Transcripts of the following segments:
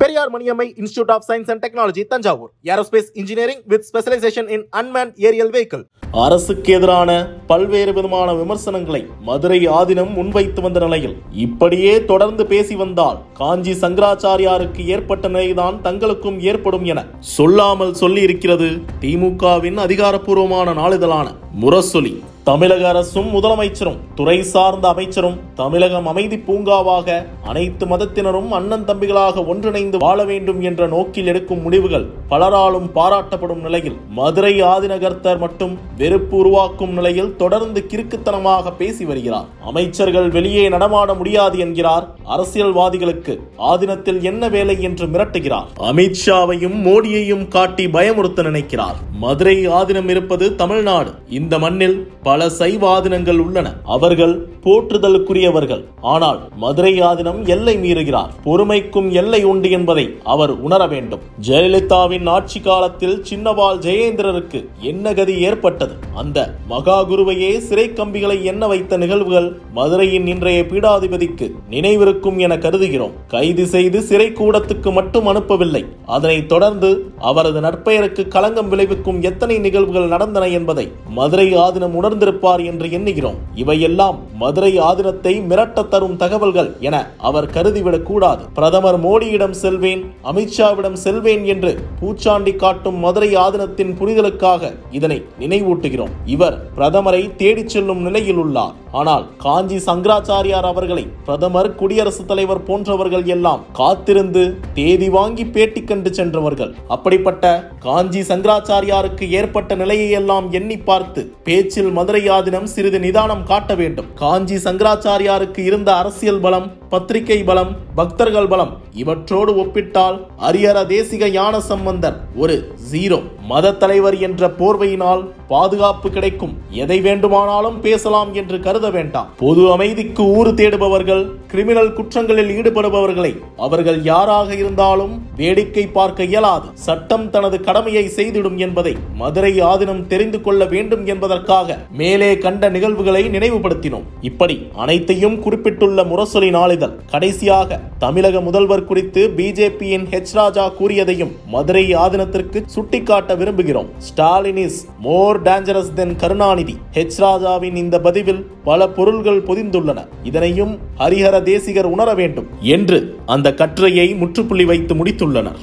Periyar Maniammai institute of science and technology Thanjavur. Aerospace engineering with specialisation in unmanned aerial vehicle அரசுக்கு எதிரான பல்வேறு விதமான விமர்சனங்களை மதுரை ஆதினம் முன்வைத்து வந்த நிலையில் இப்படியே தொடர்ந்து பேசி வந்தால் காஞ்சி சங்கராச்சாரியாருக்கு ஏற்பட்ட நிலைதான் தங்களுக்கும் ஏற்படும் என சொல்லாமல் சொல்லி இருக்கிறது திமுகவின் அதிகாரப்பூர்வமான நாளிதழான முரசொலி. தமிழக அரசும் முதலமைச்சரும் துறை சார்ந்த அமைச்சரும் தமிழகம் அமைதி பூங்காவாக அனைத்து மதத்தினரும் அண்ணன் தம்பிகளாக ஒன்றிணைந்து வாழ வேண்டும் என்ற நோக்கில் எடுக்கும் முடிவுகள் பலராலும் பாராட்டப்படும் நிலையில் மதுரை ஆதிநகர்த்தர் மட்டும் வெறுப்பு உருவாக்கும் நிலையில் தொடர்ந்து கிறுக்குத்தனமாக பேசி வருகிறார். அமைச்சர்கள் வெளியே நடமாட முடியாது என்கிறார் அரசியல்வாதிகளுக்கு. ஆதினத்தில் என்ன வேலை என்று மிரட்டுகிறார். அமித்ஷாவையும் மோடியையும் காட்டி பயமுறுத்த நினைக்கிறார். மதுரை ஆதினம் இருப்பது தமிழ்நாடு. இந்த மண்ணில் பல பல சைவாதினங்கள் உள்ளன. அவர்கள் போற்றுதலுக்குரியவர்கள். ஆனால் மதுரை ஆதினம் எல்லை மீறுகிறார். பொறுமைக்கும் எல்லை உண்டு என்பதை அவர் உணர வேண்டும். ஜெயலலிதாவின் ஆட்சி காலத்தில் சின்னவால் ஜெயேந்திரருக்கு என்ன கதி ஏற்பட்டது? அந்த மகா குருவையே சிறை கம்பிகளை எண்ண வைத்த நிகழ்வுகள் மதுரையின் இன்றைய பீடாதிபதிக்கு நினைவிருக்கும் என கருதுகிறோம். கைது செய்து சிறை கூடத்துக்கு மட்டும் அனுப்பவில்லை. அதனைத் தொடர்ந்து அவரது நற்பெயருக்கு களங்கம் விளைவிக்கும் எத்தனை நிகழ்வுகள் நடந்தன என்பதை மதுரை ஆதினம் வைத்திருப்பார் என்று எண்ணுகிறோம். இவையெல்லாம் மதுரை ஆதினத்தை மிரட்ட தரும் தகவல்கள் என அவர் கருதிவிடக் கூடாது. பிரதமர் மோடியிடம் செல்வேன் அமித்ஷாவிடம் செல்வேன் என்று பூச்சாண்டி காட்டும் மதுரை ஆதினத்தின் புரிதலுக்காக இதனை நினைவூட்டுகிறோம். இவர் பிரதமரை தேடிச் செல்லும் நிலையில் உள்ளார். ஆனால் காஞ்சி சங்கராச்சாரியார் அவர்களை பிரதமர் குடியரசுத் தலைவர் போன்றவர்கள் எல்லாம் காத்திருந்து தேதி வாங்கி பேட்டி கண்டு சென்றவர்கள். அப்படிப்பட்ட காஞ்சி சங்கராச்சாரியாருக்கு ஏற்பட்ட நிலையை எல்லாம் எண்ணி பார்த்து பேச்சில் மதுரை ஆதினம் சிறிது நிதானம் காட்ட வேண்டும். காஞ்சி சங்கராச்சாரியாருக்கு இருந்த அரசியல் பலம் பத்திரிகை பலம் பக்தர்கள் பலம் இவற்றோடு ஒப்பிட்டால் அரியர தேசிக ஞான சம்பந்தர் ஒரு ஜீரோ மத தலைவர் என்ற போர்வையினால் பாதுகாப்பு கிடைக்கும். எதை வேண்டுமானாலும் பேசலாம் என்று கருத வேண்டாம். பொது அமைதிக்கு ஊறு தேடுபவர்கள் கிரிமினல் குற்றங்களில் ஈடுபடுபவர்களை அவர்கள் யாராக இருந்தாலும் வேடிக்கை பார்க்க இயலாது. சட்டம் தனது கடமையை செய்திடும் என்பதை மதுரை ஆதினம் தெரிந்து கொள்ள வேண்டும் என்பதற்காக மேலே கண்ட நிகழ்வுகளை நினைவுபடுத்தினோம். இப்படி அனைத்தையும் குறிப்பிட்டுள்ள முரசொலி நாளிதழ் கடைசியாக தமிழக முதல்வர் குறித்து பிஜேபியின் ஹெச் ராஜா கூறியதையும் மதுரை ஆதினத்திற்கு சுட்டிக்காட்ட விரும்புகிறோம். Stalin is more dangerous than Karunanidhi. H ராஜாவின் இந்த பதிவில் பல பொருள்கள் பொதிந்துள்ளன. இதனையும் ஹரிஹர தேசிகர் உணர வேண்டும் என்று அந்த கட்டுரையை முற்றுப்புள்ளி வைத்து முடித்துள்ளனர்.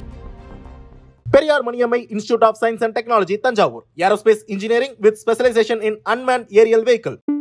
Periyar Maniammai institute of science and technology Thanjavur. Aerospace engineering with specialisation in unmanned aerial vehicle